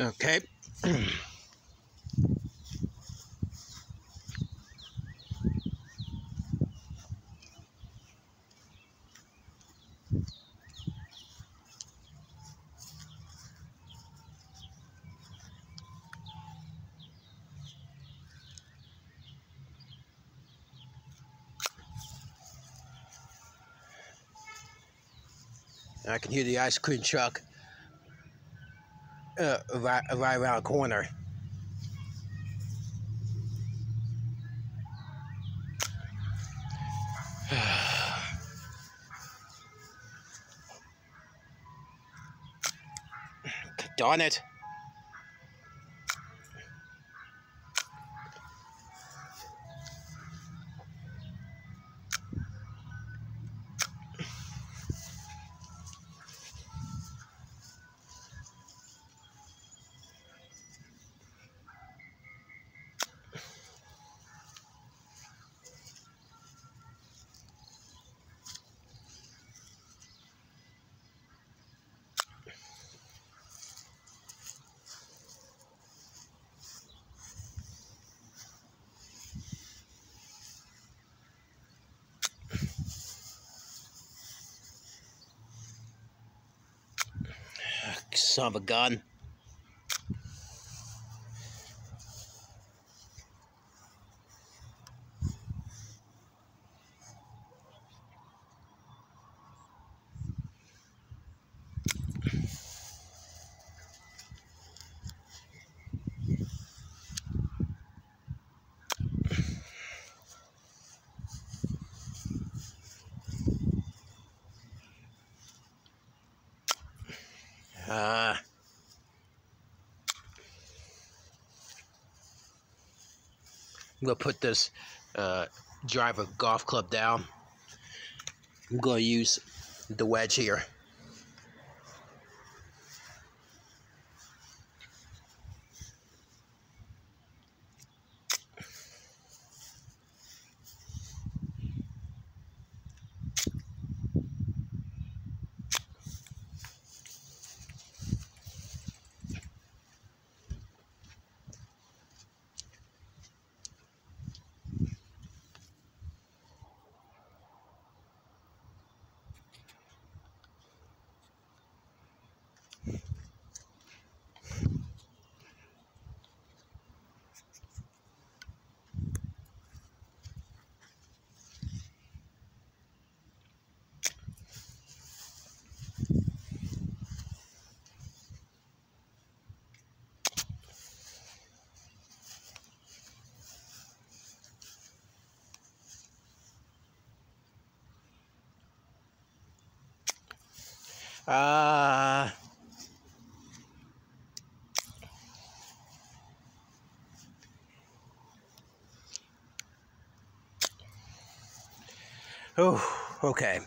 Okay. I can hear the ice cream truck uh, right, right around the corner. Darn it. Son of a gun. Uh, I'm gonna put this uh, driver golf club down. I'm gonna use the wedge here. Uh, oh, okay.